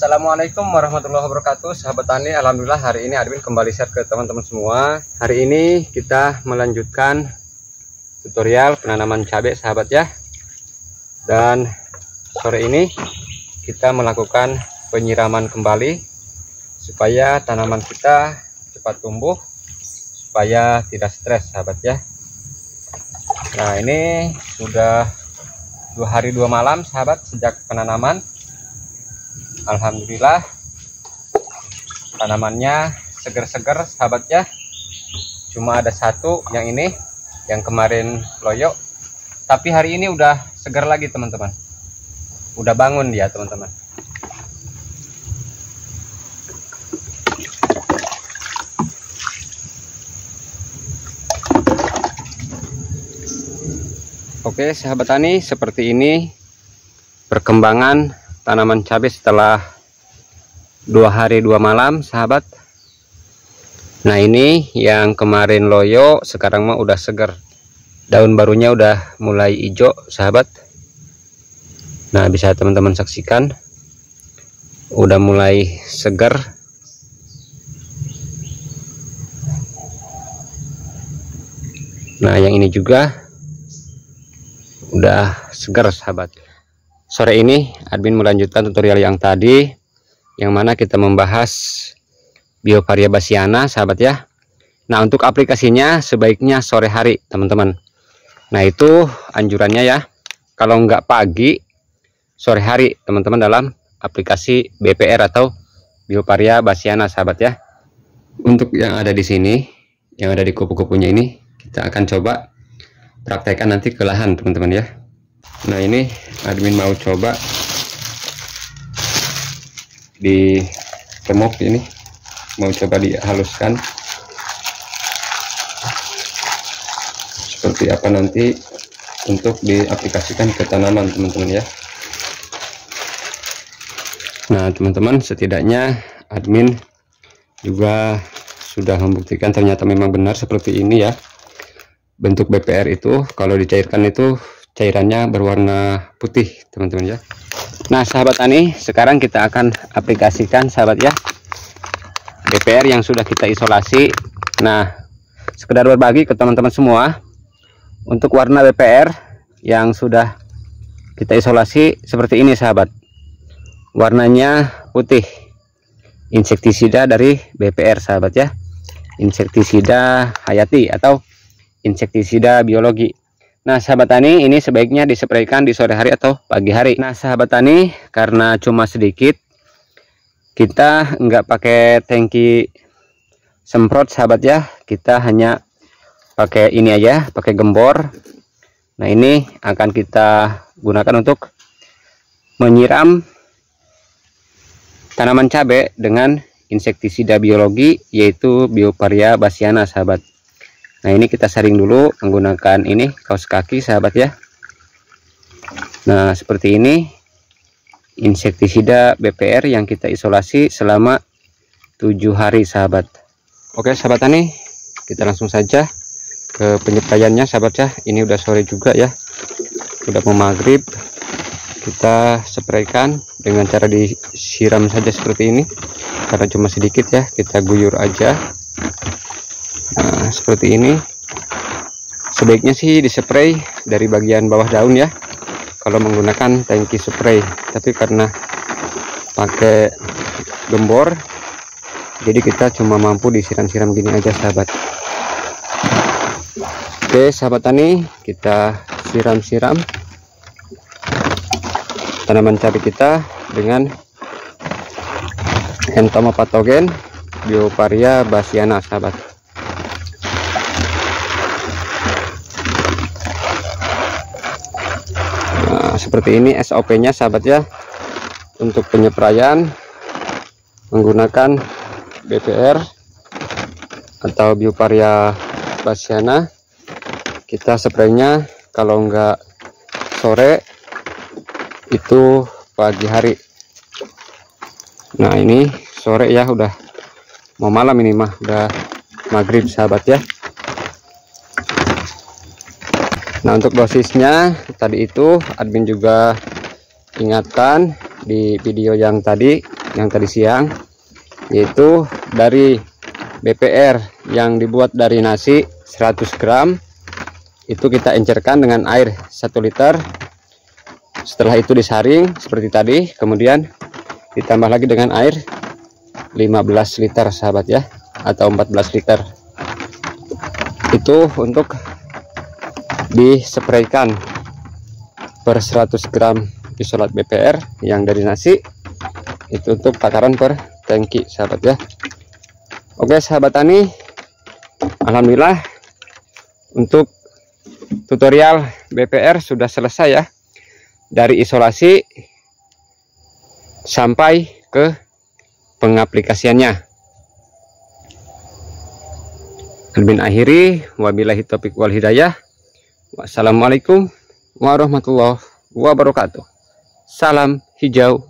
Assalamualaikum warahmatullahi wabarakatuh. Sahabat Tani Alhamdulillah hari ini admin kembali share ke teman-teman semua. Hari ini kita melanjutkan tutorial penanaman cabai sahabat ya. Dan sore ini kita melakukan penyiraman kembali Supaya tanaman kita cepat tumbuh Supaya tidak stres sahabat ya. Nah ini sudah dua hari dua malam sahabat sejak penanaman Alhamdulillah. Tanamannya seger-seger sahabat ya. Cuma ada satu yang ini yang kemarin loyo tapi hari ini udah segar lagi teman-teman. Udah bangun dia teman-teman. Oke sahabat tani seperti ini perkembangan tanaman cabai setelah dua hari dua malam sahabat. Nah ini yang kemarin loyo sekarang mah udah segar daun barunya udah mulai hijau sahabat. Nah bisa teman-teman saksikan. Udah mulai segar nah yang ini juga udah segar sahabat sore ini admin melanjutkan tutorial yang tadi yang mana kita membahas biovaria basiana sahabat ya. Nah untuk aplikasinya sebaiknya sore hari teman-teman. Nah itu anjurannya ya. Kalau nggak pagi sore hari teman-teman dalam aplikasi BPR atau biovaria basiana sahabat ya. Untuk yang ada di sini yang ada di kupu-kupunya ini kita akan coba praktekkan nanti ke lahan teman-teman ya nah ini admin mau coba di remok ini. Mau coba dihaluskan. Seperti apa nanti untuk diaplikasikan ke tanaman teman-teman ya. Nah teman-teman setidaknya admin juga sudah membuktikan ternyata memang benar seperti ini ya. Bentuk BPR itu kalau dicairkan itu cairannya berwarna putih teman-teman ya. Nah sahabat tani sekarang kita akan aplikasikan sahabat ya DPR yang sudah kita isolasi. Nah sekedar berbagi ke teman-teman semua untuk warna BPR yang sudah kita isolasi seperti ini sahabat. Warnanya putih. Insektisida dari BPR sahabat ya. Insektisida hayati atau insektisida biologi Nah sahabat tani ini sebaiknya dispraykan di sore hari atau pagi hari. Nah sahabat tani karena cuma sedikit kita nggak pakai tangki semprot sahabat ya. Kita hanya pakai ini aja, pakai gembor. Nah ini akan kita gunakan untuk menyiram tanaman cabai dengan insektisida biologi yaitu Bioparia basiana sahabat. Nah ini kita saring dulu menggunakan ini kaos kaki sahabat ya. Nah seperti ini insektisida BPR yang kita isolasi selama tujuh hari sahabat. Oke sahabat tani kita langsung saja ke penyepraiannya sahabat ya. Ini udah sore juga ya. Udah mau maghrib. Kita spraykan dengan cara disiram saja seperti ini. Karena cuma sedikit ya. Kita guyur aja nah seperti ini. Sebaiknya sih dispray dari bagian bawah daun ya. Kalau menggunakan tangki spray. Tapi karena pakai gembor jadi kita cuma mampu disiram-siram gini aja sahabat. Oke sahabat tani kita siram-siram tanaman cabai kita dengan entomopatogen bioparia basiana sahabat seperti ini SOP nya sahabat ya. Untuk penyepraian menggunakan BPR atau bioparia basiana. Kita spraynya kalau enggak sore itu pagi hari. Nah ini sore ya udah mau malam ini mah udah maghrib sahabat ya Nah untuk dosisnya tadi itu admin juga ingatkan di video yang tadi yang tadi siang yaitu dari BPR yang dibuat dari nasi 100 gram itu kita encerkan dengan air 1 liter. Setelah itu disaring seperti tadi kemudian ditambah lagi dengan air 15 liter sahabat ya atau 14 liter. Itu untuk dispraykan per 100 gram isolat BPR yang dari nasi. Itu untuk takaran per tangki sahabat ya. Oke sahabat tani Alhamdulillah untuk tutorial BPR sudah selesai ya. Dari isolasi sampai ke pengaplikasiannya. Admin akhiri. Wabillahi taufiq wal hidayah wassalamualaikum warahmatullahi wabarakatuh. Salam hijau